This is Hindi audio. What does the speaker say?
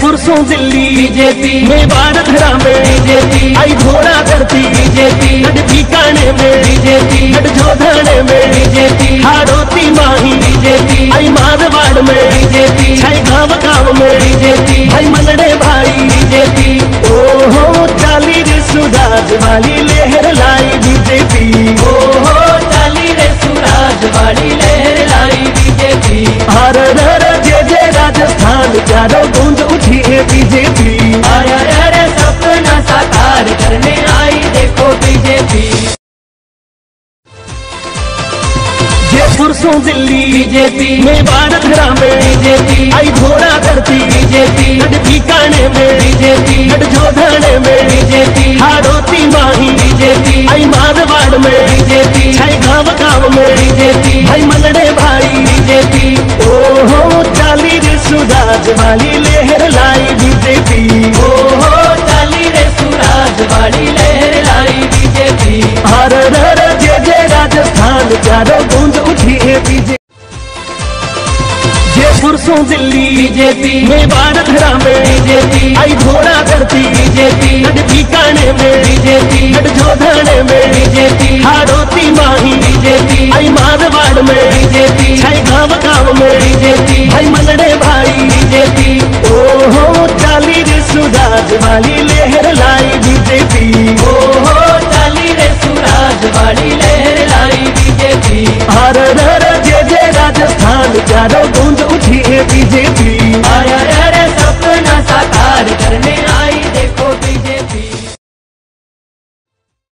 सो दिल्ली, बीजेपी। मेवाड़ धरा में बीजेपी। आई घोड़ा करती बीजेपी। हट बीकाने में बीजेपी। जोधाने में बीजेपी। हाड़ोती माही, बीजेपी। आई मारवाड़ में बीजेपी। छाई गाँव गाँव में बीजेपी। भाई मनड़े भाई, बीजेपी। ओहो चाली रे सुराज वाली लहर लाई बीजेपी। ओहो जयपुर सो दिल्ली बीजेपी मेवाड़ धरा में बीजेपी आई घोड़ा करती बीजेपी बीकाने में बीजेपी जोधाने में बीजेपी हाड़ोती माही बीजेपी आई मारवाड़ में बीजेपी छाई गाँव गाँव में बीजेपी भाई मनड़े भाई बीजेपी ओहो, चाली रे सुराज वाली लहर लाई बीजेपी ओहो, चाली रे सुराज वाली लहर लाई बीजेपी हर हर जय जय राजस्थान चारों जयपुर दिल्ली बीजेपी मेवाड़ धरा में बीजेपी आई घोड़ा करती बीजेपी हट बीकाने में बीजेपी हट जोधाने में बीजेपी हारोती माही बीजेपी आई मारवाड़ में